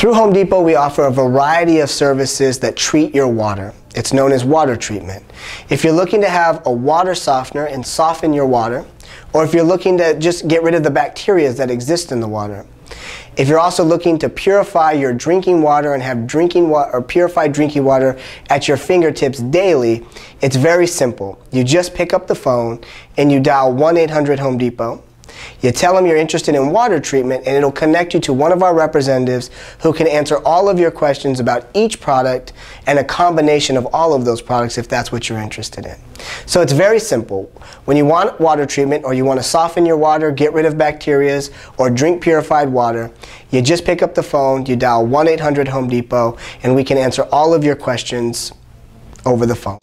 Through Home Depot, we offer a variety of services that treat your water. It's known as water treatment. If you're looking to have a water softener and soften your water, or if you're looking to just get rid of the bacteria that exist in the water, if you're also looking to purify your drinking water and have drinking water or purified drinking water at your fingertips daily, it's very simple. You just pick up the phone and you dial 1-800 Home Depot. You tell them you're interested in water treatment and it'll connect you to one of our representatives who can answer all of your questions about each product and a combination of all of those products if that's what you're interested in. So it's very simple. When you want water treatment or you want to soften your water, get rid of bacteria, or drink purified water, you just pick up the phone, you dial 1-800 Home Depot, and we can answer all of your questions over the phone.